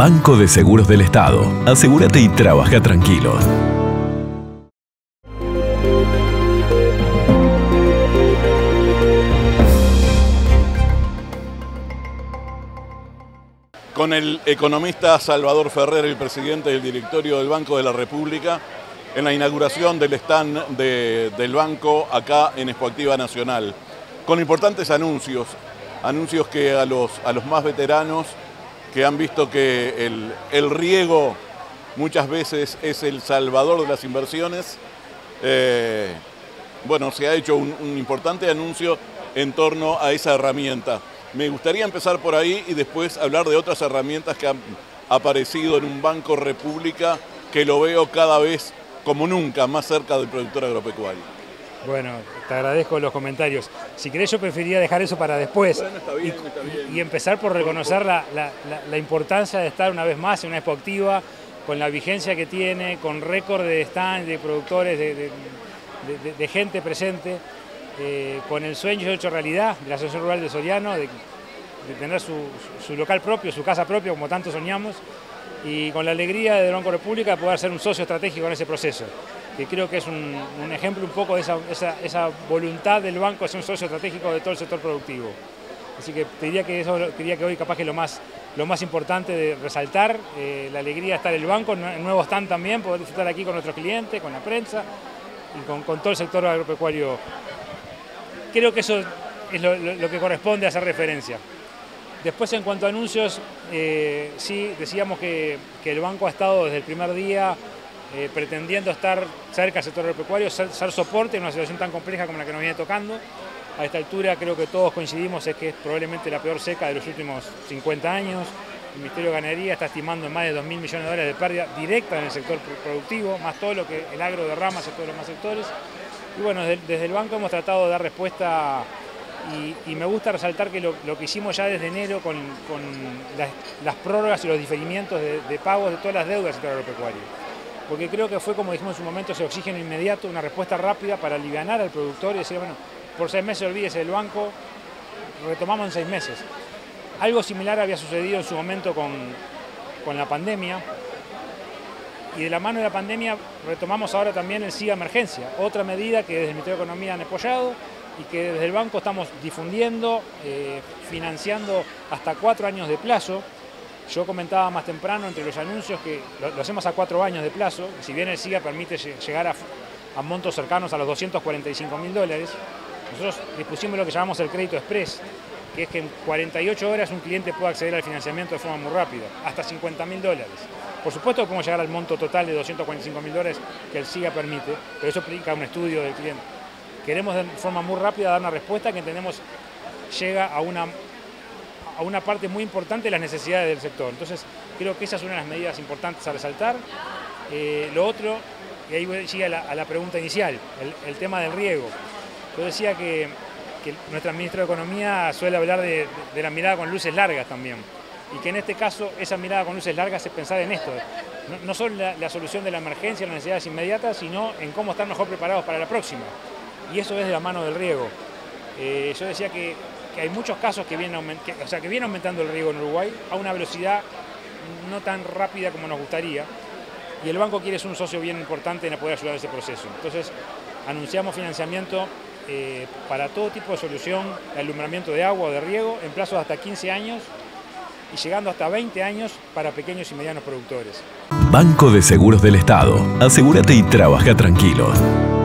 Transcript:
Banco de Seguros del Estado. Asegúrate y trabaja tranquilo. Con el economista Salvador Ferrer, el presidente del directorio del Banco de la República, en la inauguración del stand del banco acá en Expoactiva Nacional, con importantes anuncios, anuncios que a los, a los más veteranos que han visto que el, riego muchas veces es el salvador de las inversiones, eh, bueno, se ha hecho un, un importante anuncio en torno a esa herramienta. Me gustaría empezar por ahí y después hablar de otras herramientas que han aparecido en un Banco República que lo veo cada vez como nunca más cerca del productor agropecuario. Bueno, te agradezco los comentarios. Si querés, yo preferiría dejar eso para después y, empezar por reconocer la, importancia de estar una vez más en una expo activa, con la vigencia que tiene, con récord de stand, de productores, de, gente presente, eh, con el sueño hecho realidad de la Asociación Rural de Soriano, de, tener su, su, local propio, su casa propia, como tanto soñamos, y con la alegría de Banco República de poder ser un socio estratégico en ese proceso que creo que es un, ejemplo un poco de esa, voluntad del banco de ser un socio estratégico de todo el sector productivo. Así que te diría que eso quería que hoy capaz que lo más, lo más importante de resaltar, eh, la alegría de estar el banco, en nuevo stand también, poder disfrutar aquí con nuestros clientes, con la prensa y con, todo el sector agropecuario. Creo que eso es lo, que corresponde a hacer referencia. Después en cuanto a anuncios, eh, sí, decíamos que el banco ha estado desde el primer día eh, pretendiendo estar cerca del sector agropecuario, ser, soporte en una situación tan compleja como la que nos viene tocando. A esta altura creo que todos coincidimos es que es probablemente la peor seca de los últimos 50 años. El Ministerio de Ganadería está estimando en más de 2.000 millones de dólares de pérdida directa en el sector productivo, más todo lo que el agro derrama hacia todos los demás sectores. Y bueno, desde, el banco hemos tratado de dar respuesta y, me gusta resaltar que lo, que hicimos ya desde enero con, las, prórrogas y los diferimientos de, de pagos de todas las deudas del sector agropecuario porque creo que fue, como dijimos en su momento, ese oxígeno inmediato, una respuesta rápida para aliviar al productor y decir, bueno, por seis meses olvídese del banco, retomamos en seis meses. Algo similar había sucedido en su momento con, la pandemia, y de la mano de la pandemia retomamos ahora también el SIGA Emergencia, otra medida que desde el Ministerio de Economía han apoyado y que desde el banco estamos difundiendo, eh, financiando hasta cuatro años de plazo, yo comentaba más temprano entre los anuncios que lo, hacemos a cuatro años de plazo, si bien el SIGA permite llegar a, montos cercanos a los 245 mil dólares, nosotros dispusimos lo que llamamos el crédito express, que es que en 48 horas un cliente puede acceder al financiamiento de forma muy rápida, hasta 50 mil dólares. Por supuesto que podemos llegar al monto total de 245 mil dólares que el SIGA permite, pero eso implica un estudio del cliente. Queremos de forma muy rápida dar una respuesta que entendemos llega a una a una parte muy importante de las necesidades del sector. Entonces, creo que esa es una de las medidas importantes a resaltar. Eh, lo otro, y ahí llega a la, pregunta inicial, el, tema del riego. Yo decía que, nuestra ministra de Economía suele hablar de, la mirada con luces largas también. Y que en este caso esa mirada con luces largas es pensar en esto. No, solo la, solución de la emergencia, las necesidades inmediatas, sino en cómo estar mejor preparados para la próxima. Y eso es de la mano del riego. Eh, yo decía que que hay muchos casos que vienen, o sea, que viene aumentando el riego en Uruguay a una velocidad no tan rápida como nos gustaría. Y el banco quiere ser un socio bien importante en poder ayudar a ese proceso. Entonces, anunciamos financiamiento eh, para todo tipo de solución alumbramiento de agua o de riego en plazos hasta 15 años y llegando hasta 20 años para pequeños y medianos productores. Banco de Seguros del Estado. Asegúrate y trabaja tranquilo.